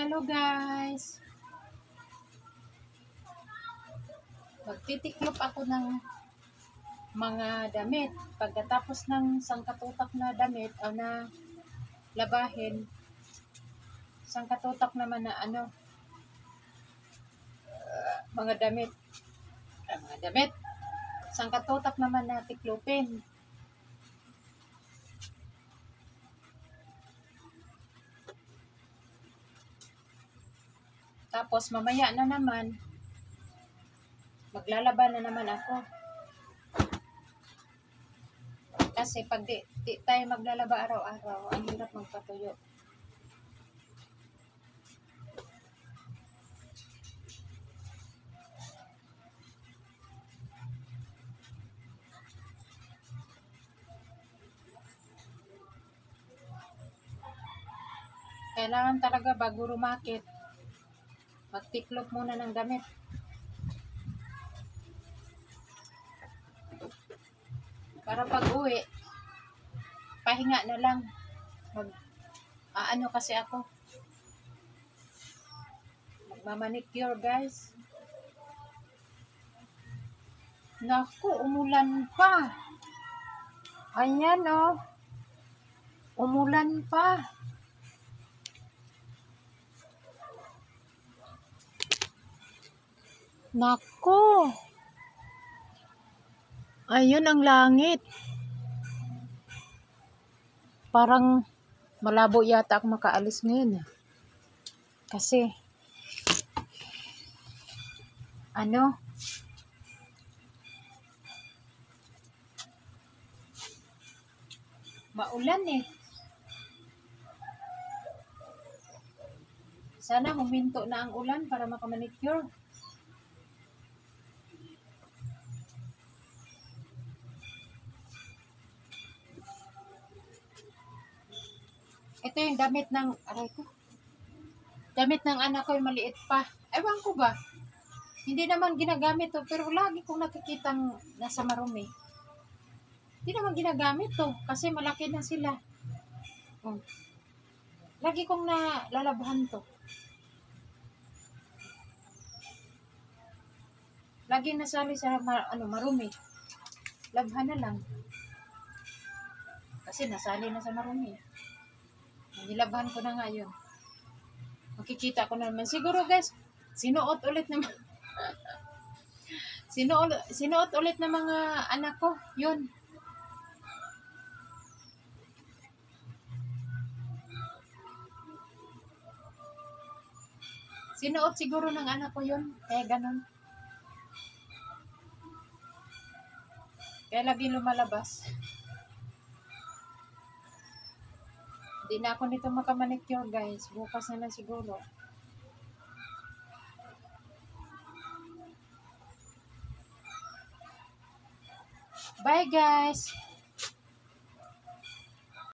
Hello guys. Magtitiklop ako ng mga damit. Pagkatapos ng sangkatutak na damit o na labahin, sangkatutak naman na ano, uh, mga damit. Ah, mga damit. Sangkatutak naman na tiklopin. Tapos mamaya na naman, maglalaban na naman ako. Kasi pag di, di tayo maglalaba araw-araw, ang hirap magpatuyo. Kailangan talaga bago rumakit, magtiklop muna ng damit. Para pag uwi, pahinga na lang. Mag, aano kasi ako. Magmamanicure guys. Naku, umulan pa. Ayan oh. Umulan pa. Nako. Ayun ang langit. Parang malabo yata ako makaalis ngayon. ah. Kasi ano maulan eh. Sana huminto na ang ulan para makamanicure. Ito yung damit ng, aray ko. Damit ng anak ko yung maliit pa. Ewan ko ba? Hindi naman ginagamit to, pero lagi kong nakikitang nasa marumi. Hindi naman ginagamit to, kasi malaki na sila. Oh. Lagi kong nalalabahan to. Lagi nasali sa ma- ano, marumi. Labhan na lang. Kasi nasali na sa marumi. Nilabhan ko na nga yun. Makikita ko na naman. Siguro guys, sinuot ulit naman. sinuot, sinuot ulit ng mga anak ko. Yun. Sinuot siguro ng anak ko yun. Kaya ganun. Kaya lagi lumalabas. Hindi na ako nito makamanicure guys. Bukas na lang siguro. Bye guys!